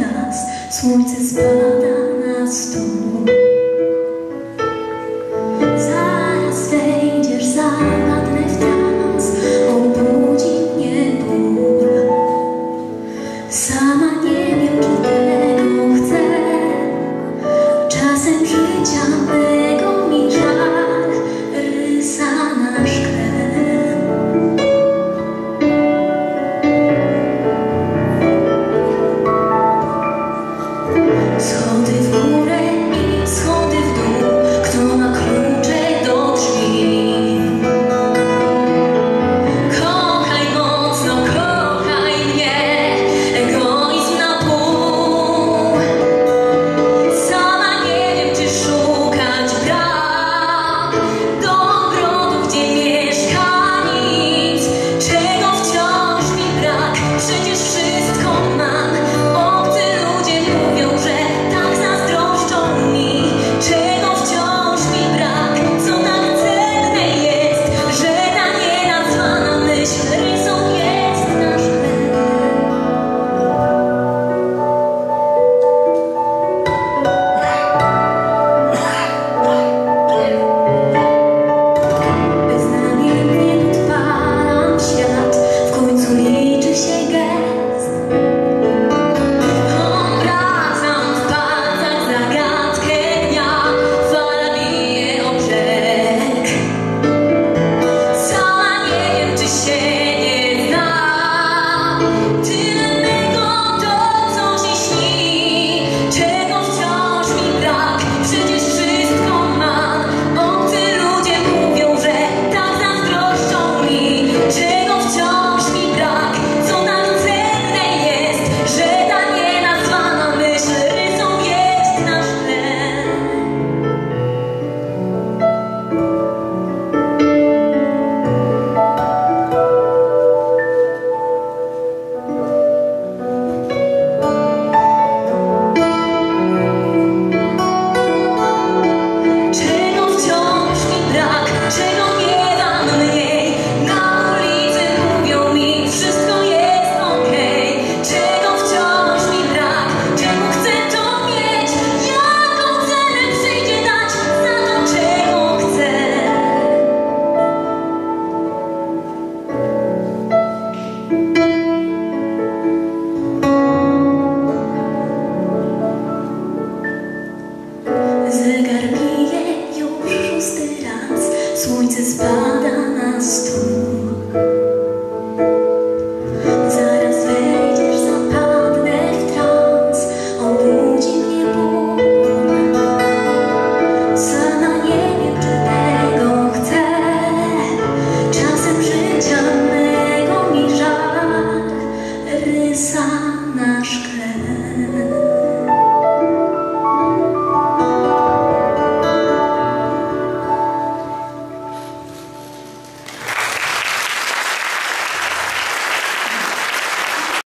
raz słońce spada na stół. Przecież wszystko mam desbaranas tu.